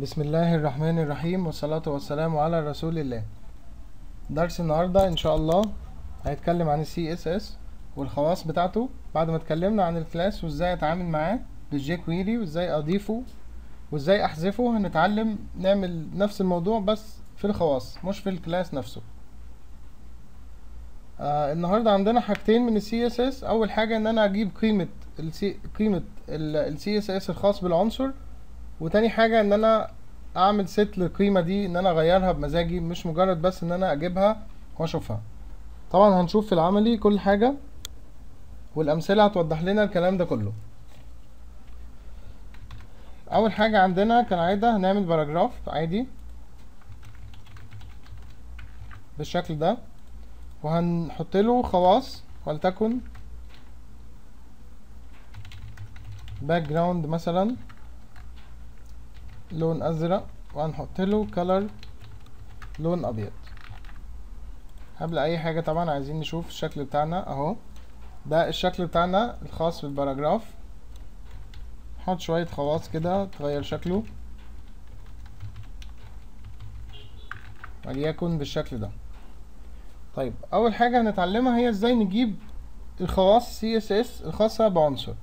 بسم الله الرحمن الرحيم والصلاة والسلام على رسول الله درس النهاردة إن شاء الله هيتكلم عن ال CSS والخواص بتاعته. بعد ما اتكلمنا عن ال class وإزاي أتعامل معاه بال jQuery وإزاي أضيفه وإزاي أحذفه هنتعلم نعمل نفس الموضوع بس في الخواص مش في ال class نفسه. آه النهارده عندنا حاجتين من ال CSS أول حاجة إن أنا أجيب قيمة السي قيمة ال CSS الخاص بالعنصر وتاني حاجة إن أنا أعمل set للقيمة دي إن أنا أغيرها بمزاجي مش مجرد بس إن أنا أجيبها وأشوفها. طبعا هنشوف في العملي كل حاجة والأمثلة هتوضح لنا الكلام ده كله. أول حاجة عندنا كالعادة هنعمل paragraph عادي بالشكل ده وهنحط له خواص ولتكن background مثلا. لون أزرق وهنحط له color لون أبيض. قبل أي حاجة طبعا عايزين نشوف الشكل بتاعنا أهو. ده الشكل بتاعنا الخاص بال paragraph نحط شوية خواص كده تغير شكله. وليكن بالشكل ده. طيب أول حاجة هنتعلمها هي إزاي نجيب الخواص س الخاصة بعنصر.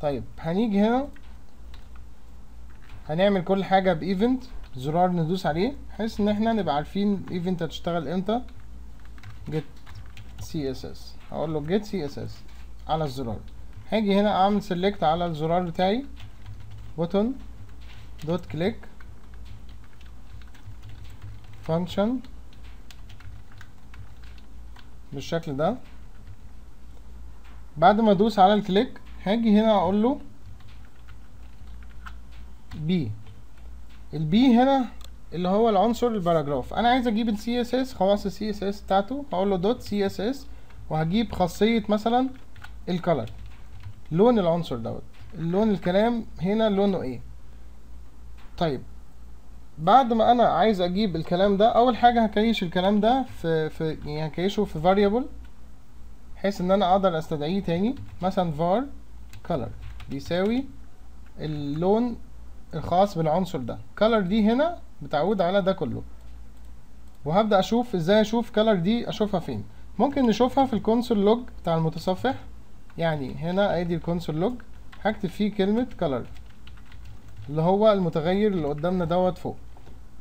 طيب هنيجي هنا. هنعمل كل حاجة ب event زرار ندوس عليه بحيث إن إحنا نبقى عارفين ال event هتشتغل إمتى. get CSS هقول له get CSS على الزرار. هاجي هنا أعمل select على الزرار بتاعي. button dot click function بالشكل ده. بعد ما أدوس على ال click هاجي هنا أقول له P ال P هنا اللي هو العنصر ال paragraph. أنا عايز أجيب السي اس اس خواص السي اس اس بتاعته هقول له dot CSS وهجيب خاصية مثلا الكلر لون العنصر دوت. اللون الكلام هنا لونه إيه. طيب. بعد ما أنا عايز أجيب الكلام ده أول حاجة هكيش الكلام ده في في يعني هكيشه في variable بحيث إن أنا أقدر أستدعيه تاني. مثلا var color بيساوي اللون الخاص بالعنصر ده. color دي هنا بتعود على ده كله. وهبدأ أشوف إزاي أشوف color دي أشوفها فين. ممكن نشوفها في ال console log بتاع المتصفح. يعني هنا أدي ال console log هكتب فيه كلمة color اللي هو المتغير اللي قدامنا دوت فوق.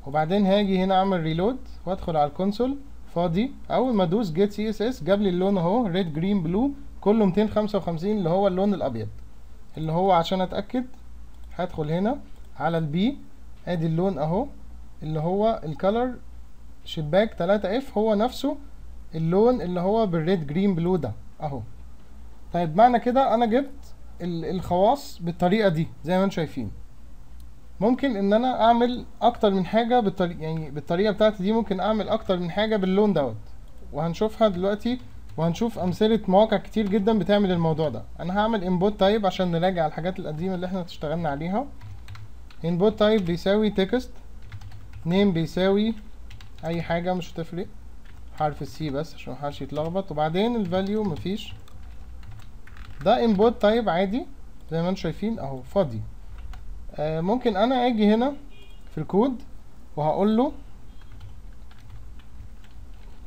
وبعدين هاجي هنا أعمل reload وأدخل على ال console فاضي. أول ما أدوس get CSS جاب لي اللون أهو red green blue كله 255 اللي هو اللون الأبيض. اللي هو عشان أتأكد هدخل هنا. على ال P ادي اللون اهو اللي هو ال color شباك 3 F هو نفسه اللون اللي هو بال red green blue ده اهو. طيب معنى كده أنا جبت الخواص بالطريقة دي زي ما أنتم شايفين. ممكن إن أنا أعمل أكتر من حاجة بالطريقة يعني بالطريقة بتاعتي دي ممكن أعمل أكتر من حاجة باللون دوت. وهنشوفها دلوقتي وهنشوف أمثلة مواقع كتير جدا بتعمل الموضوع ده. أنا هعمل input type عشان نراجع الحاجات القديمة اللي إحنا اشتغلنا عليها. input type بيساوي text name بيساوي أي حاجة مش هتفرق. حرف ال C بس عشان محدش يتلخبط. وبعدين ال value مفيش. ده input type عادي. زي ما أنتم شايفين أهو فاضي. آه ممكن أنا آجي هنا في الكود وهقول له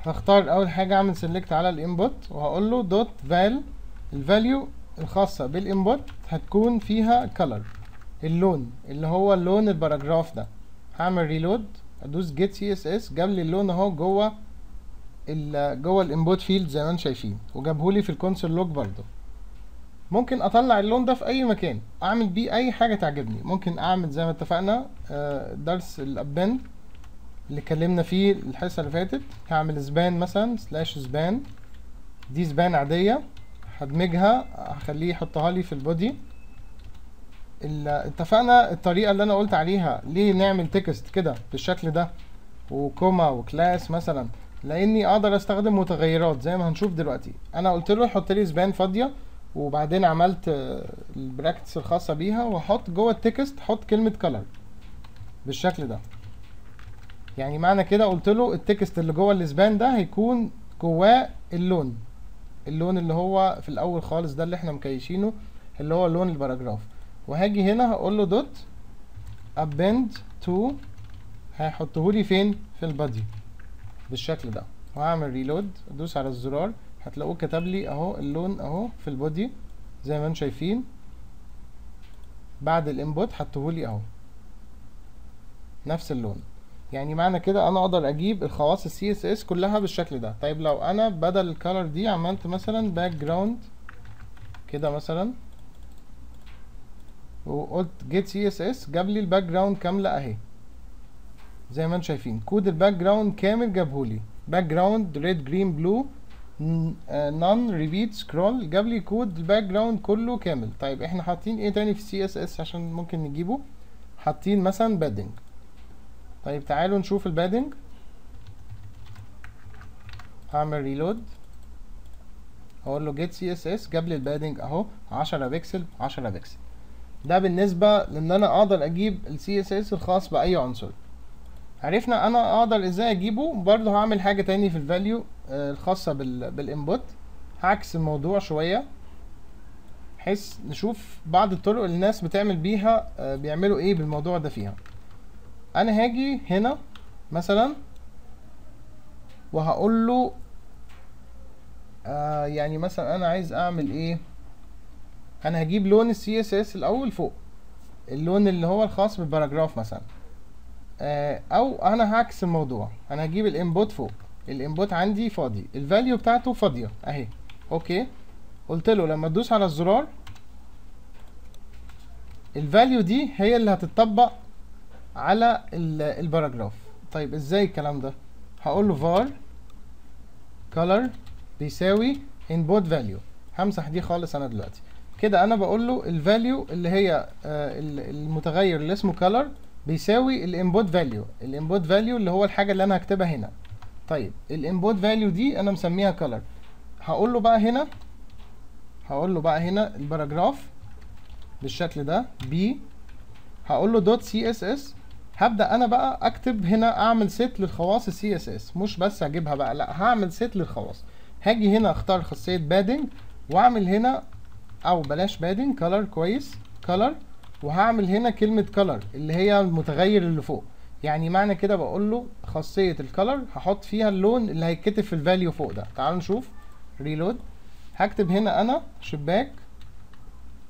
هختار أول حاجة أعمل select على ال input وهقول له dot val ال value الخاصة بال input هتكون فيها color. اللون اللي هو اللون ال paragraph ده. هعمل reload أدوس get CSS جاب لي اللون أهو جوه جوه ال input field زي ما أنتم شايفين وجابهولي في ال console log برضه. ممكن أطلع اللون ده في أي مكان أعمل بيه أي حاجة تعجبني. ممكن أعمل زي ما اتفقنا درس ال append اللي اتكلمنا فيه الحصة اللي فاتت. هعمل span مثلا slash span دي span عادية هدمجها هخليه يحطها لي في ال body اتفقنا الطريقة اللي أنا قلت عليها ليه نعمل text كده بالشكل ده؟ و comma و class مثلا. لأني أقدر أستخدم متغيرات زي ما هنشوف دلوقتي. أنا قلت له حط لي span فاضية وبعدين عملت ال brackets الخاصة بيها وأحط جوه ال text حط كلمة color بالشكل ده. يعني معنى كده قلت له ال text اللي جوه ال span ده هيكون جواه اللون. اللون اللي هو في الأول خالص ده اللي إحنا م cache ينه اللي هو لون ال paragraph. وهاجي هنا هقول له dot append to هيحطهولي فين؟ في ال body بالشكل ده. وهعمل reload ادوس على الزرار هتلاقوه كتب لي أهو اللون أهو في ال body زي ما أنتم شايفين. بعد ال input حطهولي أهو نفس اللون. يعني معنى كده أنا أقدر أجيب الخواص ال CSS كلها بالشكل ده. طيب لو أنا بدل ال color دي عملت مثلا background كده مثلا وقلت get CSS جاب لي ال background كاملة أهي. زي ما أنتم شايفين. code ال background كامل جابهولي. background red green blue none repeat scroll جاب لي code ال background كله كامل. طيب إحنا حاطين إيه تاني في ال CSS عشان ممكن نجيبه؟ حاطين مثلا padding طيب تعالوا نشوف ال padding هعمل reload هقول له get CSS جاب لي ال padding اهو 10 بكسل 10 بكسل. ده بالنسبة لأن أنا أقدر أجيب ال CSS الخاص بأي عنصر. عرفنا أنا أقدر إزاي أجيبه؟ برضه هعمل حاجة تاني في ال value الخاصة بال بال input هعكس الموضوع شوية بحيث نشوف بعض الطرق اللي الناس بتعمل بيها آه، بيعملوا إيه بالموضوع ده فيها. أنا هاجي هنا مثلا وهقول له آه يعني مثلا أنا عايز أعمل إيه؟ أنا هجيب لون ال CSS الأول فوق. اللون اللي هو الخاص بال paragraph مثلا. آه أو أنا هعكس الموضوع. أنا هجيب ال input فوق. ال input عندي فاضي. ال value بتاعته فاضية. اهي. Okay. قلت له لما تدوس على الزرار ال value دي هي اللي هتطبق على ال- ال paragraph. طيب إزاي الكلام ده؟ هقول له var color بيساوي input value. همسح دي خالص أنا دلوقتي. كده أنا بقول له ال value اللي هي آه، ال- المتغير اللي اسمه color بيساوي ال input value ال input value اللي هو الحاجة اللي أنا هكتبها هنا. طيب ال input value دي أنا مسميها color. هقول له بقى هنا هقول له بقى هنا ال paragraph بالشكل ده بي هقول له dot CSS هبدأ أنا بقى أكتب هنا أعمل set للخواص ال CSS مش بس هجيبها بقى لأ هعمل set للخواص. هاجي هنا أختار خاصية padding وأعمل هنا أو بلاش padding color كويس color وهعمل هنا كلمة color اللي هي المتغير اللي فوق. يعني معنى كده بقول له خاصية ال color هحط فيها اللون اللي هيتكتب في ال value فوق ده. تعالوا نشوف. reload هكتب هنا أنا شباك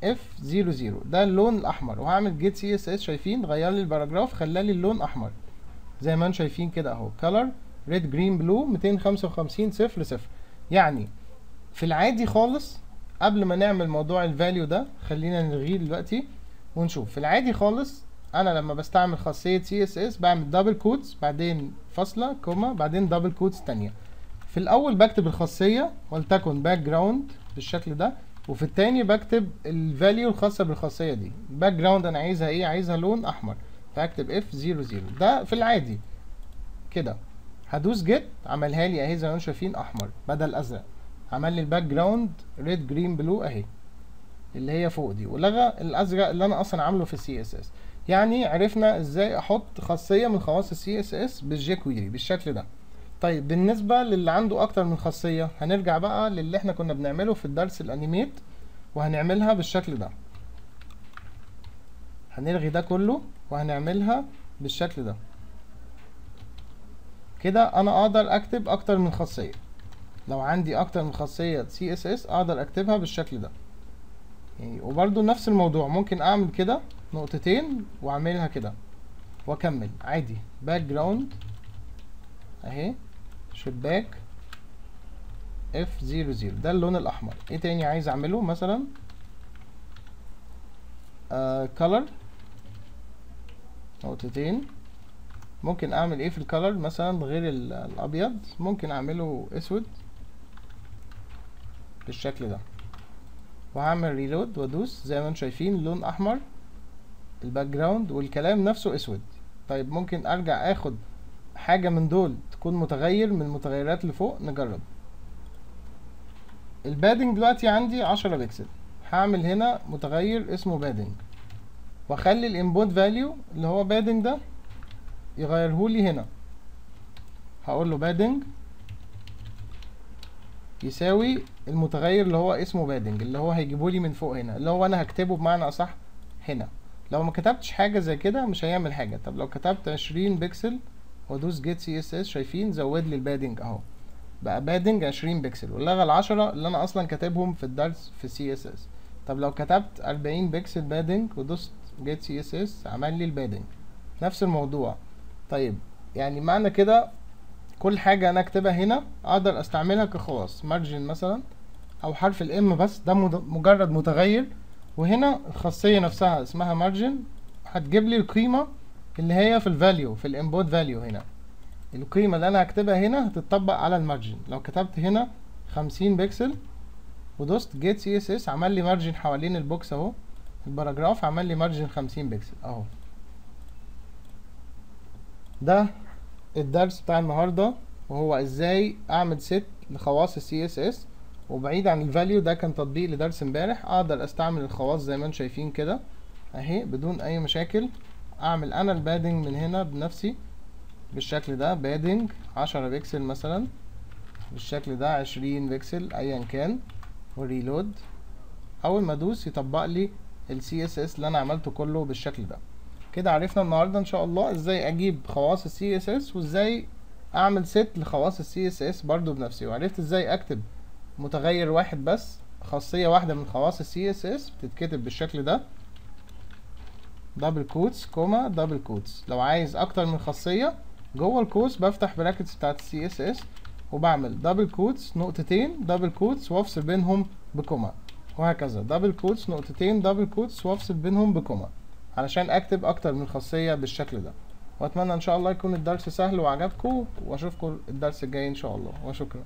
F 00 ده اللون الأحمر. وهعمل get CSS شايفين؟ غير لي ال paragraph خلالي اللون أحمر. زي ما أنتم شايفين كده أهو. color red green blue 255 صفر صفر يعني في العادي خالص قبل ما نعمل موضوع ال value ده خلينا نلغيه دلوقتي ونشوف. في العادي خالص أنا لما بستعمل خاصية CSS بعمل double quotes بعدين فاصلة comma بعدين double quotes تانية. في الأول بكتب الخاصية ولتكن background بالشكل ده وفي التاني بكتب ال value الخاصة بالخاصية دي. background أنا عايزها إيه؟ عايزها لون أحمر. فاكتب F 00 ده في العادي. كده. هدوس get عملها لي أهي زي ما أنتم شايفين أحمر بدل أزرق. عمل لي ال background red green blue اهي. اللي هي فوق دي. ولغى الأزرق اللي أنا أصلا عامله في ال CSS يعني عرفنا إزاي أحط خاصية من خواص ال CSS بال jQuery بالشكل ده. طيب بالنسبة للي عنده أكتر من خاصية هنرجع بقى للي إحنا كنا بنعمله في الدرس ال animate وهنعملها بالشكل ده. هنلغي ده كله وهنعملها بالشكل ده. كده أنا أقدر أكتب أكتر من خاصية. لو عندي أكتر من خاصية CSS أقدر أكتبها بالشكل ده. يعني وبرده نفس الموضوع ممكن أعمل كده نقطتين وأعملها كده وأكمل. عادي. background أهي. شباك F 00 ده اللون الأحمر. إيه تاني عايز أعمله مثلا؟ آه color. نقطتين. ممكن أعمل إيه في ال color مثلا غير ال- الأبيض. ممكن أعمله أسود. بالشكل ده. وهعمل reload وأدوس زي ما أنتم شايفين لون أحمر ال background والكلام نفسه أسود. طيب ممكن أرجع آخد حاجة من دول تكون متغير من المتغيرات اللي فوق نجرب. ال padding دلوقتي عندي عشرة بكسل. هعمل هنا متغير اسمه padding وأخلي ال input value اللي هو padding ده يغيرهولي هنا. هقول له padding يساوي المتغير اللي هو اسمه padding اللي هو هيجيبولي من فوق هنا. اللي هو أنا هكتبه بمعنى أصح هنا. لو ما كتبتش حاجة زي كده مش هيعمل حاجة. طب لو كتبت عشرين بكسل وادوس get CSS شايفين زود لي ال padding أهو. بقى padding عشرين بكسل ولغى العشرة اللي أنا أصلا كاتبهم في الدرس في CSS. طب لو كتبت أربعين pixel padding ودوست get CSS عمل لي ال padding. نفس الموضوع. طيب يعني معنى كده كل حاجة أنا أكتبها هنا أقدر أستعملها كخواص margin مثلا أو حرف ال M بس ده مجرد متغير. وهنا الخاصية نفسها اسمها margin هتجيب لي القيمة اللي هي في ال value في ال input value هنا. القيمة اللي أنا هكتبها هنا هتطبق على ال margin لو كتبت هنا خمسين بكسل ودوست get CSS عمل لي margin حوالين ال box أهو. ال paragraph عمل لي margin خمسين بكسل أهو. ده الدرس بتاع النهارده وهو إزاي أعمل set لخواص ال CSS. وبعيد عن ال value ده كان تطبيق لدرس امبارح. أقدر أستعمل الخواص زي ما أنتم شايفين كده أهي بدون أي مشاكل. أعمل أنا ال padding من هنا بنفسي بالشكل ده. padding عشرة بكسل مثلا بالشكل ده عشرين بكسل ايا كان. و reload. أول ما أدوس يطبق لي ال CSS اللي أنا عملته كله بالشكل ده. كده عرفنا النهارده إن شاء الله إزاي أجيب خواص ال CSS وإزاي أعمل set لخواص ال CSS برضو بنفسي. وعرفت إزاي أكتب متغير واحد بس خاصية واحدة من خواص ال CSS بتتكتب بالشكل ده. double quotes comma double quotes لو عايز أكتر من خاصية جوه ال quotes بفتح brackets بتاعت ال CSS وبعمل double quotes نقطتين double quotes وافصل بينهم ب comma. وهكذا. double quotes نقطتين double quotes وافصل بينهم ب comma. علشان أكتب أكتر من خاصية بالشكل ده. وأتمنى إن شاء الله يكون الدرس سهل وعجبكم وأشوفكم الدرس الجاي إن شاء الله. وشكرا.